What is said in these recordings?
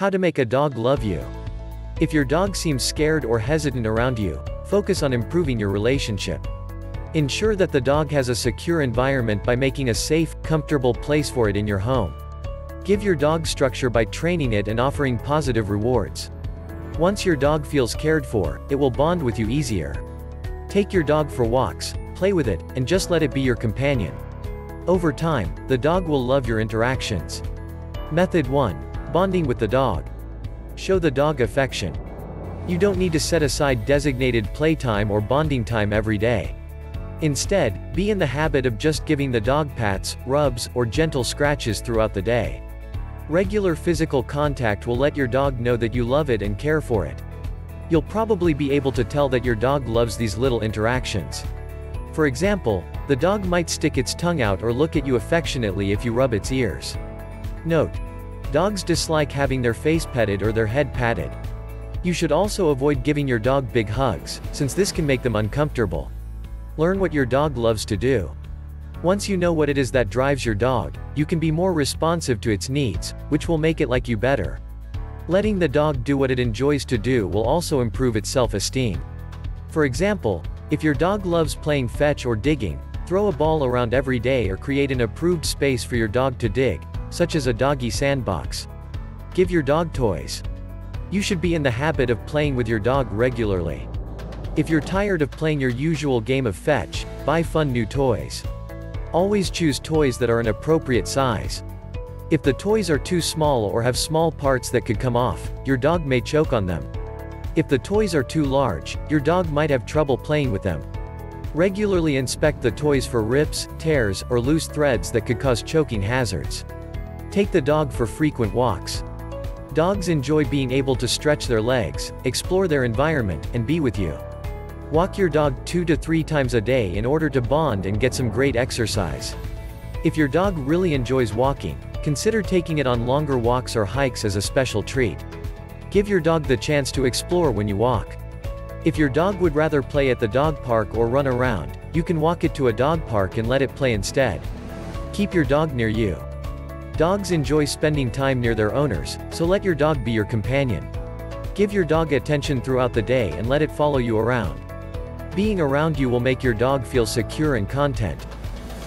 How to make a dog love you. If your dog seems scared or hesitant around you, focus on improving your relationship. Ensure that the dog has a secure environment by making a safe, comfortable place for it in your home. Give your dog structure by training it and offering positive rewards. Once your dog feels cared for, it will bond with you easier. Take your dog for walks, play with it, and just let it be your companion. Over time, the dog will love your interactions. Method 1. Bonding with the dog. Show the dog affection. You don't need to set aside designated playtime or bonding time every day. Instead, be in the habit of just giving the dog pats, rubs, or gentle scratches throughout the day. Regular physical contact will let your dog know that you love it and care for it. You'll probably be able to tell that your dog loves these little interactions. For example, the dog might stick its tongue out or look at you affectionately if you rub its ears. Note. Dogs dislike having their face petted or their head patted. You should also avoid giving your dog big hugs, since this can make them uncomfortable. Learn what your dog loves to do. Once you know what it is that drives your dog, you can be more responsive to its needs, which will make it like you better. Letting the dog do what it enjoys to do will also improve its self-esteem. For example, if your dog loves playing fetch or digging, throw a ball around every day or create an approved space for your dog to dig, such as a doggy sandbox. Give your dog toys. You should be in the habit of playing with your dog regularly. If you're tired of playing your usual game of fetch, buy fun new toys. Always choose toys that are an appropriate size. If the toys are too small or have small parts that could come off, your dog may choke on them. If the toys are too large, your dog might have trouble playing with them. Regularly inspect the toys for rips, tears, or loose threads that could cause choking hazards. Take the dog for frequent walks. Dogs enjoy being able to stretch their legs, explore their environment, and be with you. Walk your dog two to three times a day in order to bond and get some great exercise. If your dog really enjoys walking, consider taking it on longer walks or hikes as a special treat. Give your dog the chance to explore when you walk. If your dog would rather play at the dog park or run around, you can walk it to a dog park and let it play instead. Keep your dog near you. Dogs enjoy spending time near their owners, so let your dog be your companion. Give your dog attention throughout the day and let it follow you around. Being around you will make your dog feel secure and content.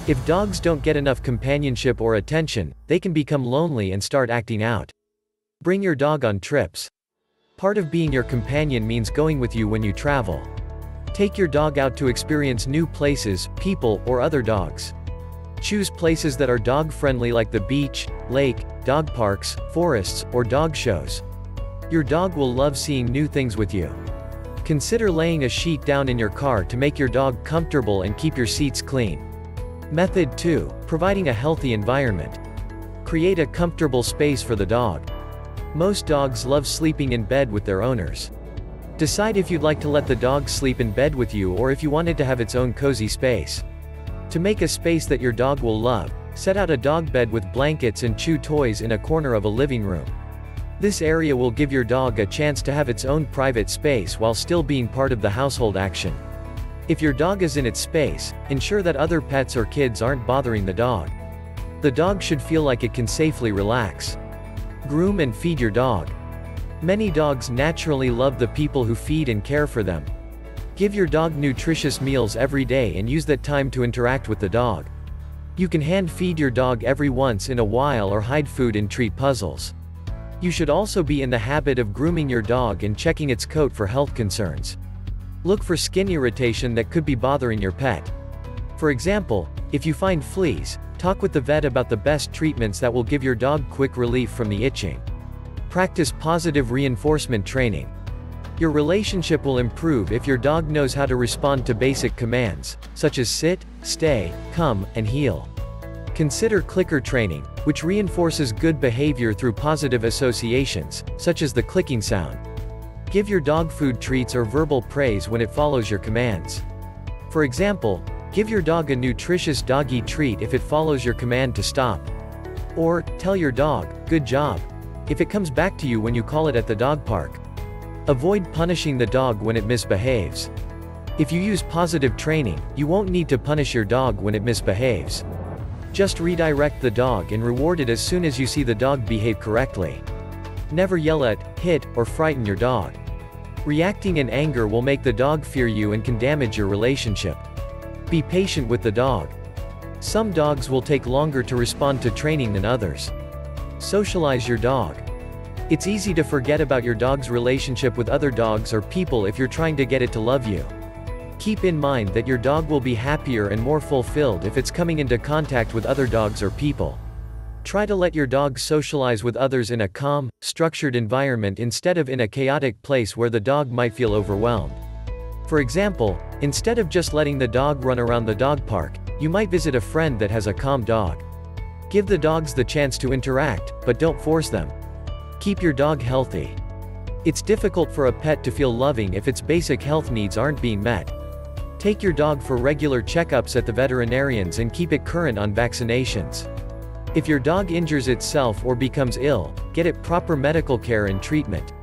If dogs don't get enough companionship or attention, they can become lonely and start acting out. Bring your dog on trips. Part of being your companion means going with you when you travel. Take your dog out to experience new places, people, or other dogs. Choose places that are dog-friendly like the beach, lake, dog parks, forests, or dog shows. Your dog will love seeing new things with you. Consider laying a sheet down in your car to make your dog comfortable and keep your seats clean. Method 2. Providing a healthy environment. Create a comfortable space for the dog. Most dogs love sleeping in bed with their owners. Decide if you'd like to let the dog sleep in bed with you or if you want it to have its own cozy space. To make a space that your dog will love, set out a dog bed with blankets and chew toys in a corner of a living room. This area will give your dog a chance to have its own private space while still being part of the household action. If your dog is in its space, ensure that other pets or kids aren't bothering the dog. The dog should feel like it can safely relax. Groom and feed your dog. Many dogs naturally love the people who feed and care for them. Give your dog nutritious meals every day and use that time to interact with the dog. You can hand feed your dog every once in a while or hide food in treat puzzles. You should also be in the habit of grooming your dog and checking its coat for health concerns. Look for skin irritation that could be bothering your pet. For example, if you find fleas, Talk with the vet about the best treatments that will give your dog quick relief from the itching. Practice positive reinforcement training. Your relationship will improve if your dog knows how to respond to basic commands, such as sit, stay, come, and heel. Consider clicker training, which reinforces good behavior through positive associations, such as the clicking sound. Give your dog food treats or verbal praise when it follows your commands. For example, Give your dog a nutritious doggy treat if it follows your command to stop. Or, tell your dog, good job. If it comes back to you when you call it at the dog park. Avoid punishing the dog when it misbehaves. If you use positive training, you won't need to punish your dog when it misbehaves. Just redirect the dog and reward it as soon as you see the dog behave correctly. Never yell at, hit, or frighten your dog. Reacting in anger will make the dog fear you and can damage your relationship. Be patient with the dog. Some dogs will take longer to respond to training than others. Socialize your dog. It's easy to forget about your dog's relationship with other dogs or people if you're trying to get it to love you. Keep in mind that your dog will be happier and more fulfilled if it's coming into contact with other dogs or people. Try to let your dog socialize with others in a calm, structured environment instead of in a chaotic place where the dog might feel overwhelmed. For example, instead of just letting the dog run around the dog park, you might visit a friend that has a calm dog. Give the dogs the chance to interact, but don't force them. Keep your dog healthy. It's difficult for a pet to feel loving if its basic health needs aren't being met. Take your dog for regular checkups at the veterinarians and keep it current on vaccinations. If your dog injures itself or becomes ill, get it proper medical care and treatment.